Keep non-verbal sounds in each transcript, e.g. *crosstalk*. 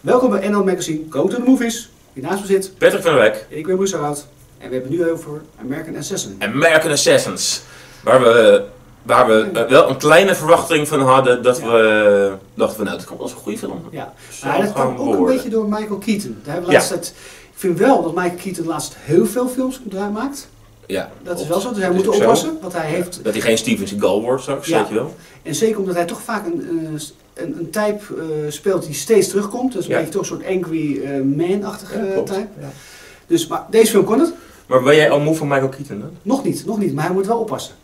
Welkom bij NL Magazine Go to the Movies. Hier naast me zit, Patrick van der Wijk. ik ben Bruce Hout. En we hebben het nu over American Assassin. American Assassins. Waar we, waar we wel een kleine verwachting van hadden dat we dachten van nou, dat kan wel eens een goede film. Ja, maar dat kwam ook een beetje door Michael Keaton. Daar hebben we Ja. ik vind wel dat Michael Keaton laatst heel veel films maakt. Ja, Dat is wel zo, dus hij moet zo. oppassen. Want hij heeft, Dat hij geen Steven Seagal wordt straks, weet je wel. en zeker omdat hij toch vaak een, eh, een, een type eh, speelt die steeds terugkomt. Dus Ja. beetje toch een soort angry eh, man-achtige type. Ja. Dus, maar deze film kon het. Maar ben jij al moe van Michael Keaton? Nog niet, nog niet. Maar hij moet wel oppassen.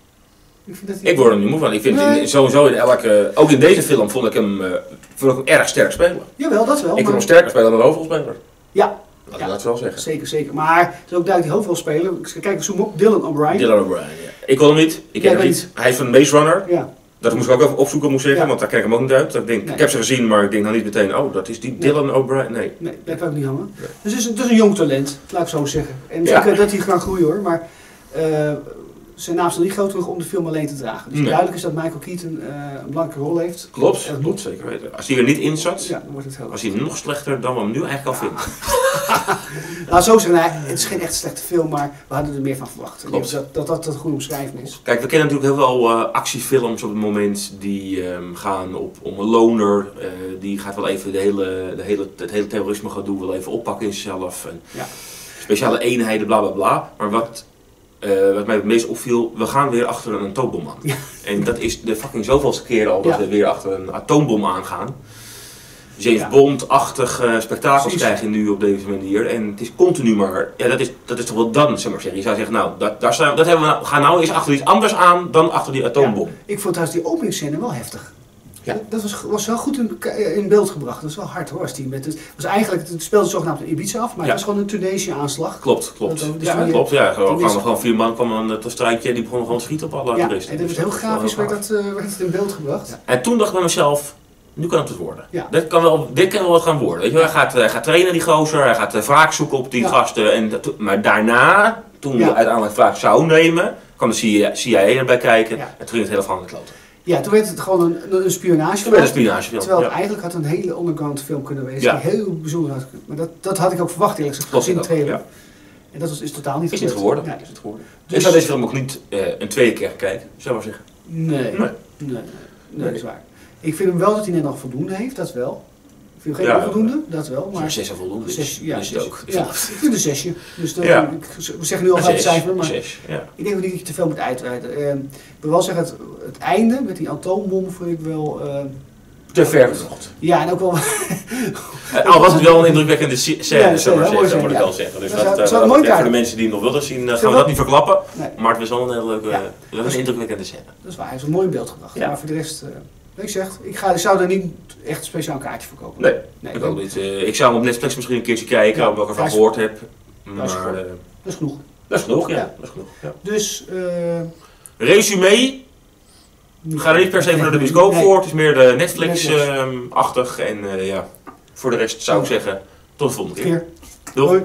Ik, vind dat hij- Ik word er niet moe van. Ik vind Nee. in- sowieso in elke, ook in deze film vond ik hem, eh, vond ik hem erg sterk spelen. Jawel, dat wel. ik vond maar- hem sterker spelen dan een hoofdrolspeler. Ja, Laat Ja. ik dat wel zeggen. zeker, zeker. Maar het is ook duidelijk die hoofdrolspeler. Ik ga kijken, zoom op. Dylan O'Brien. Dylan O'Brien, ja. Ik wil hem niet. Ik ken hem niet. Hij is van Maze Runner. Ja, Dat moest ik ook even opzoeken, moet ik zeggen, Ja. want daar ken ik hem ook niet uit. Ik, denk, Nee. ik heb ze gezien, maar ik denk nou niet meteen, oh, dat is die Dylan O'Brien. Nee. nee, dat kan ik niet hangen. Dus het is, het is een jong talent, laat ik zo zeggen. En Ja. dat hij kan groeien hoor. Maar eh, zijn naam is nog niet groot genoeg om de film alleen te dragen. Dus Nee. duidelijk is dat Michael Keaton eh, een belangrijke rol heeft. Klopt, klopt goed. zeker weten. Als hij er niet in zat, Ja, dan wordt het heel was hij nog slechter dan we hem nu eigenlijk al vinden. *laughs* Nou, zo zeggen, nee, het is geen echt slechte film, maar we hadden er meer van verwacht. En Klopt. Dat dat, dat een goede omschrijving is. Kijk, we kennen natuurlijk heel veel eh, actiefilms op het moment die ehm, gaan op, om een loner. eh, die gaat wel even de hele, de hele, het hele terrorisme gaat doen, wel even oppakken in zichzelf. En Ja. Speciale eenheden, bla bla bla. Maar wat, eh, wat mij het meest opviel, we gaan weer achter een atoombom aan. Ja. En dat is de fucking zoveelste keer al dat Ja. we weer achter een atoombom aangaan. James Ja. Bond-achtig eh, spektakels krijg je nu op deze manier. En het is continu maar, ja, dat is, dat is toch wel dan, zeg maar zeggen. Je zou zeggen, nou, dat, daar zijn, dat hebben we nou, gaan nou eens achter iets anders aan dan achter die atoombom. Ik vond trouwens die openingsscène wel heftig. Ja. Dat- was, was wel goed in, in beeld gebracht. Dat is wel hard hoor. Als die met het, was eigenlijk, het speelde zogenaamd in Ibiza af, maar Ja. het was gewoon een Tunesië-aanslag. Klopt, klopt. Dat- is ja, klopt. Ja, gewoon, tenminste- gewoon, vier man kwam aan het struikje en die begonnen gewoon te schieten op alle Ja, toeristen. en dat Dus werd heel grafisch werd gaaf. dat, eh, werd het in beeld gebracht. Ja. En toen dacht ik bij mezelf, nu kan het het worden. Ja. Dit, kan wel, dit kan wel wat gaan worden. Weet je, hij, gaat, hij gaat trainen, die gozer. Hij gaat eh, wraak zoeken op die Ja. gasten. En maar daarna, toen hij uiteindelijk wraak zou nemen, kwam de CIA, CIA erbij kijken. En toen ging het in de kloten. Ja, toen werd het gewoon een, een spionage. Toen werd het spionagefilm. Terwijl het Ja. eigenlijk had een hele underground film kunnen wezen. Ja. Die heel bijzonder had. Maar dat, dat had ik ook verwacht eerlijk gezegd. De ook, trailer. ja. En dat was, is totaal niet Is het gebeurd. geworden? Ja. Is het geworden. Dus- Ik zou deze film ook niet eh, een tweede keer kijken, zou ik maar zeggen. Nee. Nee. Nee. Nee, nee, nee, dat is waar. Ik vind hem wel dat hij net nog voldoende heeft, dat wel. Ik vind hem Ja. geen voldoende, dat wel. Maar zes en voldoende is, zes, ja, is het zes- ook. Ja, *laughs* ik vind een zesje. Dus Ja. ik, we zeggen nu al het cijfer, maar Zes, ja. ik denk dat je te veel moet uitweiden. Eh, ik wil wel zeggen, het, het einde met die atoombom vond ik wel... eh, Te ver gezocht. ja, en ook wel... Eh, *laughs* Al was het wel een indrukwekkende scène, ik maar zeggen, zou ik zijn, wel zeggen. Dus Dat eh, dat voor de mensen die het nog willen zien, eh, gaan we dat niet verklappen. Nee. Maar het was wel een hele leuke, Ja. wel een indrukwekkende scène. Dat is waar, hij is wel mooi in beeld gebracht. Ja. Maar voor de rest, eh ik zeg, ik, ga, ik zou er niet echt een speciaal kaartje voor kopen. Nee, nee ik ook niet. Eh, ik zou hem op Netflix misschien een keertje kijken, Ja, omdat ik ervan gehoord heb. dat is Maar eh, Dat is genoeg. dat is genoeg, ja. Ja. Dat is genoeg, ja. Dus, eh Resume, ga er niet per se voor naar de bioscoop Nee. voor. Het is meer de Netflix. Netflix-achtig. en eh, ja, voor de rest zou ik zeggen, tot de volgende keer. Keer. Doei.